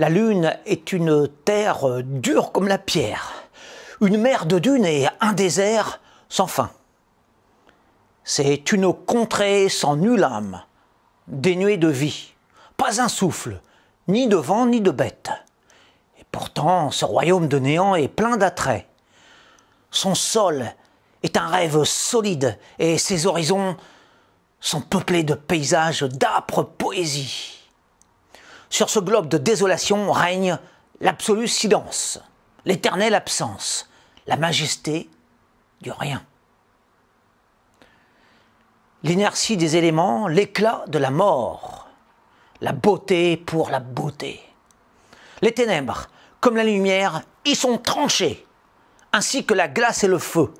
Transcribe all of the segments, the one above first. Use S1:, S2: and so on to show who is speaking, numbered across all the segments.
S1: La Lune est une terre dure comme la pierre, une mer de dunes et un désert sans fin. C'est une contrée sans nulle âme, dénuée de vie, pas un souffle, ni de vent ni de bête. Et pourtant, ce royaume de néant est plein d'attraits. Son sol est un rêve solide et ses horizons sont peuplés de paysages d'âpre poésie. Sur ce globe de désolation règne l'absolu silence, l'éternelle absence, la majesté du rien. L'inertie des éléments, l'éclat de la mort, la beauté pour la beauté. Les ténèbres, comme la lumière, y sont tranchées, ainsi que la glace et le feu.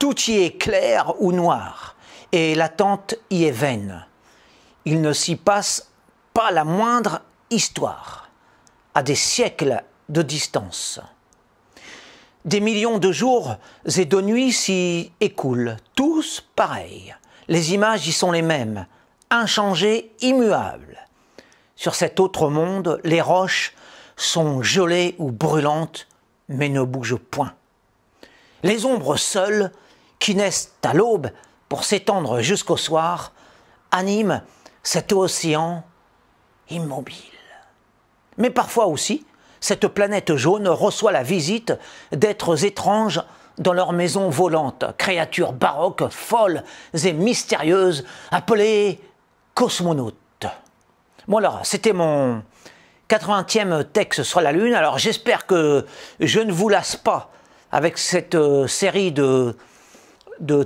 S1: Tout y est clair ou noir, et l'attente y est vaine. Il ne s'y passe pas la moindre histoire, à des siècles de distance. Des millions de jours et de nuits s'y écoulent, tous pareils. Les images y sont les mêmes, inchangées, immuables. Sur cet autre monde, les roches sont gelées ou brûlantes, mais ne bougent point. Les ombres seules, qui naissent à l'aube pour s'étendre jusqu'au soir, animent cet océan immobile. Mais parfois aussi, cette planète jaune reçoit la visite d'êtres étranges dans leur maison volante, créatures baroques, folles et mystérieuses, appelées cosmonautes. Bon alors, c'était mon 80e texte sur la Lune, alors j'espère que je ne vous lasse pas avec cette euh, série de,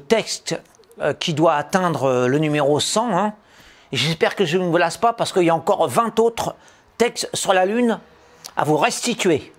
S1: textes euh, qui doit atteindre le numéro 100. Hein. J'espère que je ne vous lasse pas parce qu'il y a encore 20 autres textes sur la Lune à vous restituer.